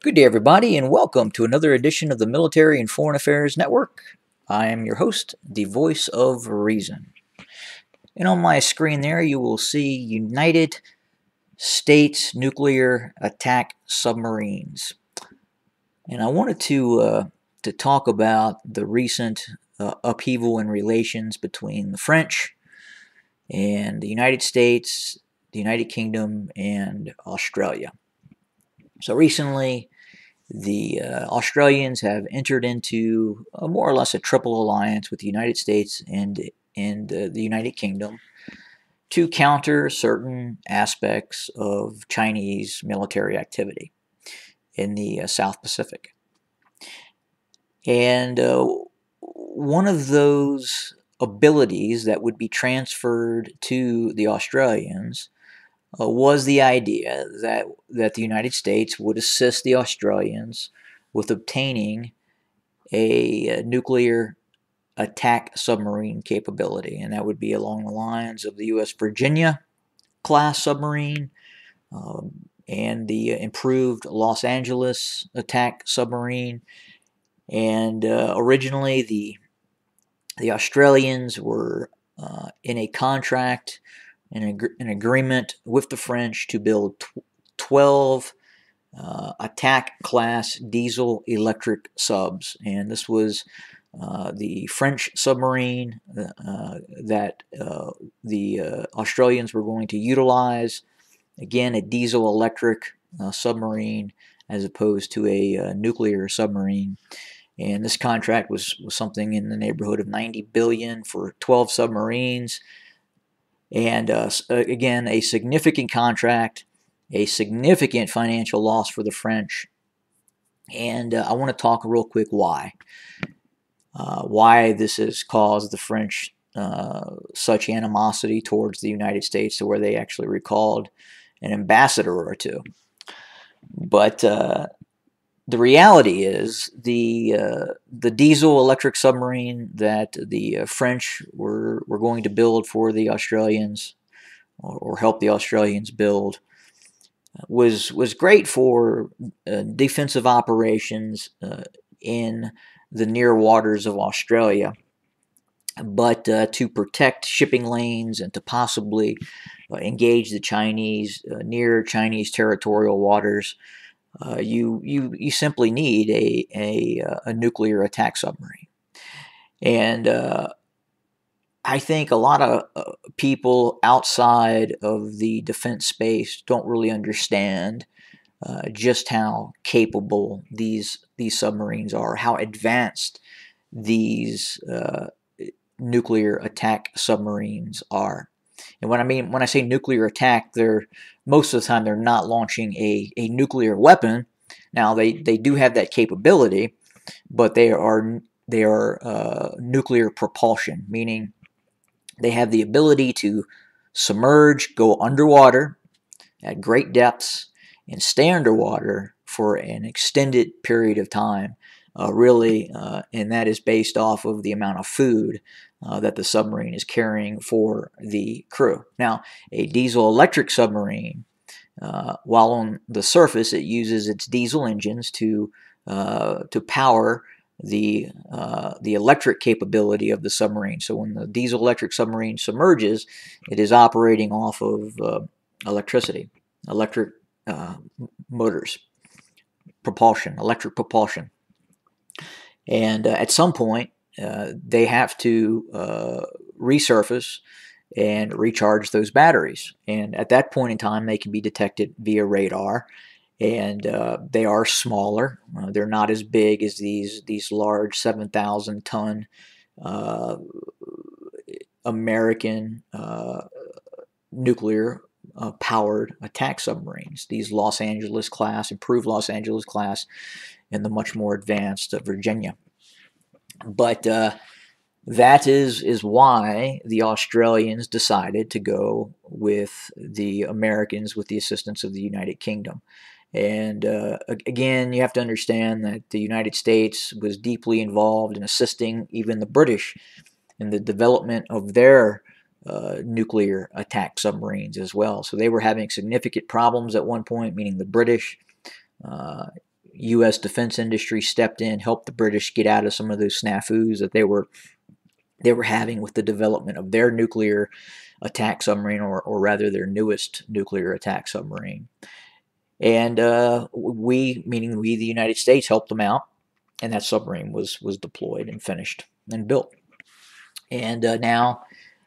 Good day, everybody, and welcome to another edition of the Military and Foreign Affairs Network. I am your host, the voice of reason. And on my screen there, you will see United States nuclear attack submarines. And I wanted to uh, to talk about the recent uh, upheaval in relations between the French and the United States, the United Kingdom, and Australia. So recently, the uh, Australians have entered into more or less a triple alliance with the United States and and uh, the United Kingdom to counter certain aspects of Chinese military activity in the uh, South Pacific. And uh, one of those abilities that would be transferred to the Australians uh, was the idea that that the United States would assist the Australians with obtaining a, a nuclear attack submarine capability, and that would be along the lines of the U.S. Virginia class submarine um, and the improved Los Angeles attack submarine. And uh, originally, the the Australians were uh, in a contract an, ag- an agreement with the French to build tw- 12 uh, attack class diesel electric subs. And this was uh, the French submarine uh, that uh, the uh, Australians were going to utilize. Again, a diesel electric uh, submarine as opposed to a nuclear submarine. And this contract was, was something in the neighborhood of 90 billion for 12 submarines. And uh, again, a significant contract, a significant financial loss for the French. And uh, I want to talk real quick why. Uh, why this has caused the French uh, such animosity towards the United States to where they actually recalled an ambassador or two. But uh, the reality is the uh, the diesel electric submarine that the uh, French were were going to build for the Australians or, or help the Australians build uh, was was great for uh, defensive operations uh, in the near waters of Australia, but uh, to protect shipping lanes and to possibly engage the Chinese near Chinese territorial waters uh, you you you simply need a a, uh, a nuclear attack submarine, and uh, I think a lot of uh, people outside of the defense space don't really understand uh, just how capable these these submarines are, how advanced these nuclear attack submarines are. And when I mean when I say nuclear attack, they're most of the time they're not launching a, a nuclear weapon. Now they, they do have that capability, but they are they are uh, nuclear propulsion, meaning they have the ability to submerge, go underwater at great depths, and stay underwater for an extended period of time. Uh, really, uh, and that is based off of the amount of food uh, that the submarine is carrying for the crew. Now, a diesel electric submarine, uh, while on the surface, it uses its diesel engines to uh, to power the uh, the electric capability of the submarine. So when the diesel electric submarine submerges, it is operating off of electricity, electric motors, propulsion, electric propulsion. And at some point, uh, they have to uh, resurface and recharge those batteries. And at that point in time, they can be detected via radar. And uh, they are smaller. Uh, they're not as big as these these large 7,000 ton uh, American nuclear uh, powered attack submarines. These Los Angeles class, improved Los Angeles class, and the much more advanced uh, Virginia. But uh, that is is why the Australians decided to go with the Americans with the assistance of the United Kingdom. And uh, again, you have to understand that the United States was deeply involved in assisting even the British in the development of their uh, nuclear attack submarines as well. So they were having significant problems at one point, meaning the British. Uh, U.S. defense industry stepped in, helped the British get out of some of those snafus that they were they were having with the development of their nuclear attack submarine, or, or rather their newest nuclear attack submarine. And uh, we, meaning we, the United States, helped them out, and that submarine was was deployed and finished and built. And uh, now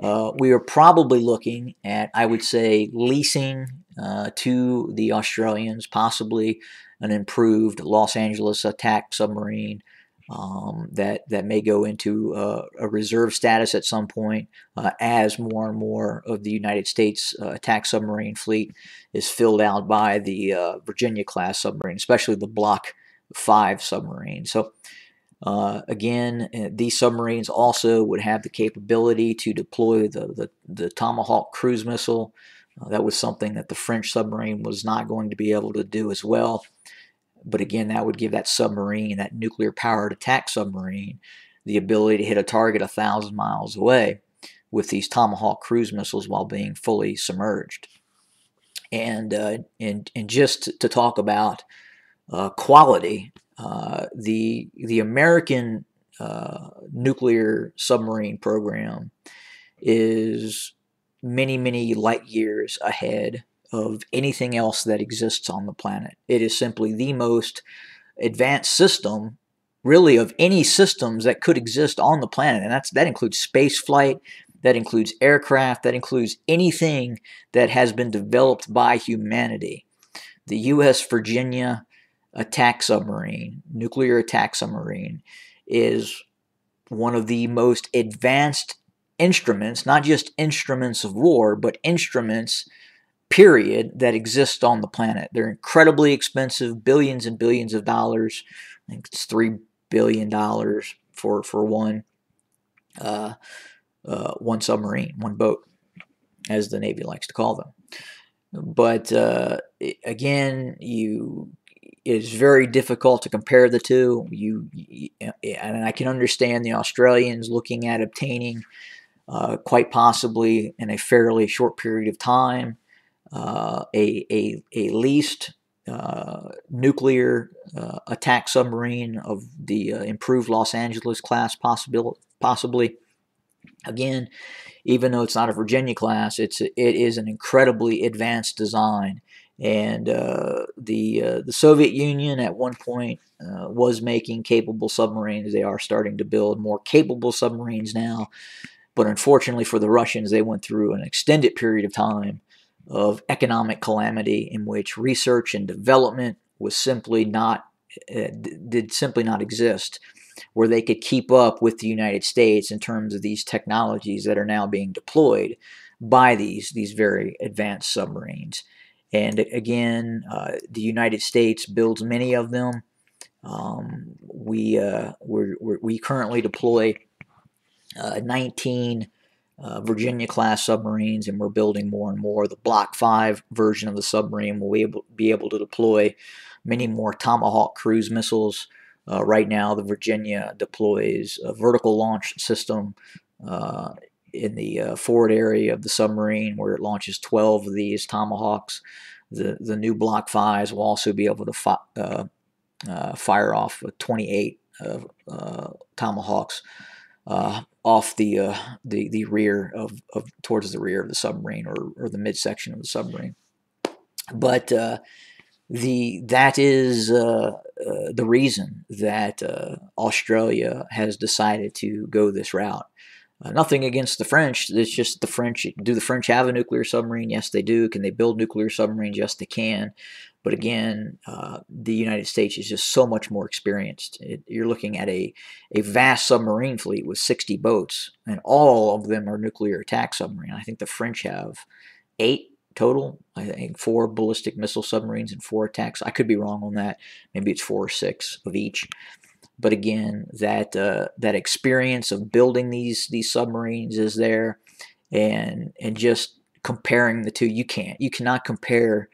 uh, we are probably looking at, I would say, leasing uh, to the Australians, possibly an improved Los Angeles attack submarine um, that that may go into uh, a reserve status at some point uh, as more and more of the United States uh, attack submarine fleet is filled out by the uh, Virginia class submarine, especially the Block Five submarine. So. Uh, again, uh, these submarines also would have the capability to deploy the, the, the Tomahawk cruise missile. that was something that the French submarine was not going to be able to do as well. But again, that would give that submarine, that nuclear powered attack submarine, the ability to hit a target a thousand miles away with these Tomahawk cruise missiles while being fully submerged. And, uh, and, and just to talk about uh, quality, uh, the, the American uh, nuclear submarine program is many, many light years ahead of anything else that exists on the planet. It is simply the most advanced system, really, of any systems that could exist on the planet. And that's that includes space flight, that includes aircraft, that includes anything that has been developed by humanity. The U.S. Virginia attack submarine, nuclear attack submarine, is one of the most advanced instruments, not just instruments of war, but instruments period that exist on the planet. They're incredibly expensive, billions and billions of dollars. I think it's three billion dollars for for one uh, uh, one submarine, one boat, as the Navy likes to call them. But uh, again, you it is very difficult to compare the two. You and I can understand the Australians looking at obtaining, uh, quite possibly in a fairly short period of time, uh, a, a, a leased uh, nuclear uh, attack submarine of the uh, improved Los Angeles class, possibly. possibly. Again, even though it's not a Virginia class, it's it is an incredibly advanced design. And uh, the uh, the Soviet Union at one point was making capable submarines. They are starting to build more capable submarines now. But unfortunately for the Russians, they went through an extended period of time of economic calamity in which research and development was simply not uh, did simply not exist where they could keep up with the United States in terms of these technologies that are now being deployed by these these very advanced submarines and again uh, the United States builds many of them um, we uh, we we currently deploy uh, 19 uh, Virginia class submarines, and we're building more and more. The Block 5 version of the submarine will be able, be able to deploy many more Tomahawk cruise missiles. Uh, right now, the Virginia deploys a vertical launch system uh, in the uh, forward area of the submarine where it launches 12 of these Tomahawks. The, the new Block 5s will also be able to fi uh, uh, fire off 28 Tomahawks uh, off the, uh, the the rear of, of towards the rear of the submarine or, or the midsection of the submarine. But uh, the that is uh, uh, the reason that uh, Australia has decided to go this route. Nothing against the French. It's just the French. Do the French have a nuclear submarine? Yes, they do. Can they build nuclear submarines? Yes, they can. But again, uh, the United States is just so much more experienced. It, you're looking at a, a vast submarine fleet with 60 boats, and all of them are nuclear attack submarine. I think the French have eight total. I think four ballistic missile submarines and four attacks. I could be wrong on that. Maybe it's four or six of each. But again, that uh, that experience of building these these submarines is there, and and just comparing the two, you can't. You cannot compare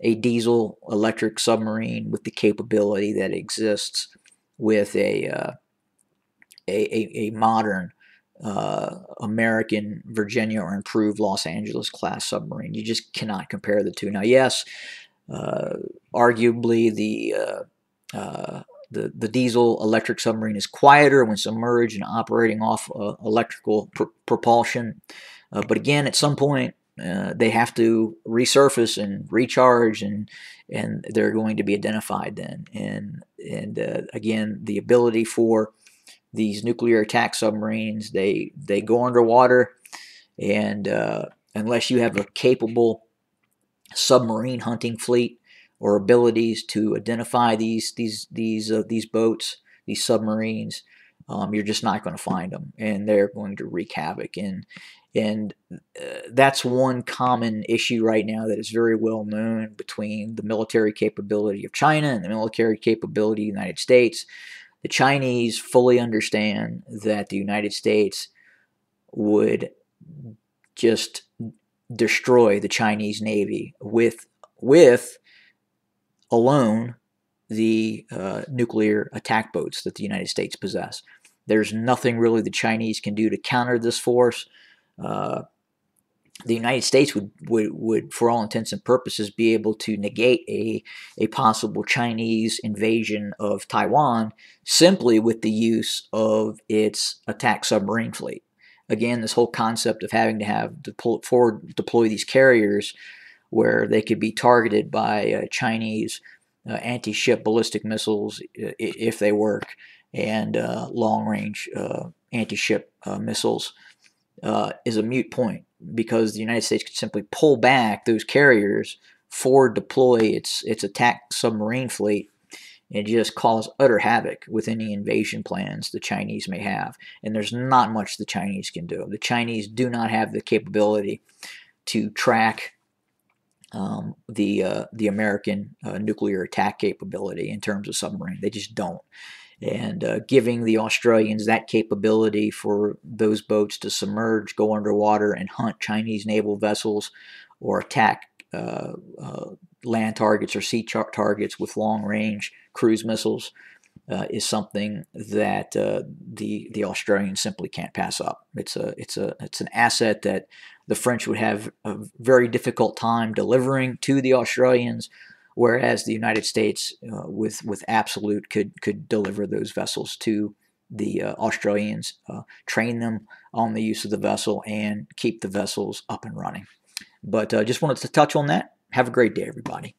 a diesel electric submarine with the capability that exists with a uh, a, a, a, modern uh, American Virginia or improved Los Angeles class submarine. You just cannot compare the two. Now, yes, uh, arguably the uh, uh, the, the diesel electric submarine is quieter when submerged and operating off uh, electrical pr propulsion. Uh, but again, at some point, uh, they have to resurface and recharge, and and they're going to be identified then. And and uh, again, the ability for these nuclear attack submarines, they they go underwater, and uh, unless you have a capable submarine hunting fleet or abilities to identify these these these uh, these boats, these submarines, um, you're just not going to find them, and they're going to wreak havoc. And and uh, that's one common issue right now that is very well known between the military capability of China and the military capability of the United States. The Chinese fully understand that the United States would just destroy the Chinese Navy with with alone the uh, nuclear attack boats that the United States possess. There's nothing really the Chinese can do to counter this force. Uh, the United States would, would, would, for all intents and purposes, be able to negate a, a possible Chinese invasion of Taiwan simply with the use of its attack submarine fleet. Again, this whole concept of having to have deploy, forward deploy these carriers where they could be targeted by uh, Chinese uh, anti-ship ballistic missiles if they work, and uh, long-range anti-ship missiles is a mute point because the United States could simply pull back those carriers, forward deploy its its attack submarine fleet, and just cause utter havoc with any invasion plans the Chinese may have. And there's not much the Chinese can do. The Chinese do not have the capability to track um, the uh, the American uh, nuclear attack capability in terms of submarine. They just don't. And uh, giving the Australians that capability for those boats to submerge, go underwater, and hunt Chinese naval vessels or attack uh, uh, land targets or sea targets with long range cruise missiles uh, is something that the the Australians simply can't pass up. It's a it's a it's an asset that the French would have a very difficult time delivering to the Australians, whereas the United States, uh, with with absolute, could could deliver those vessels to the uh, Australians, uh, train them on the use of the vessel, and keep the vessels up and running. But uh, just wanted to touch on that. Have a great day, everybody.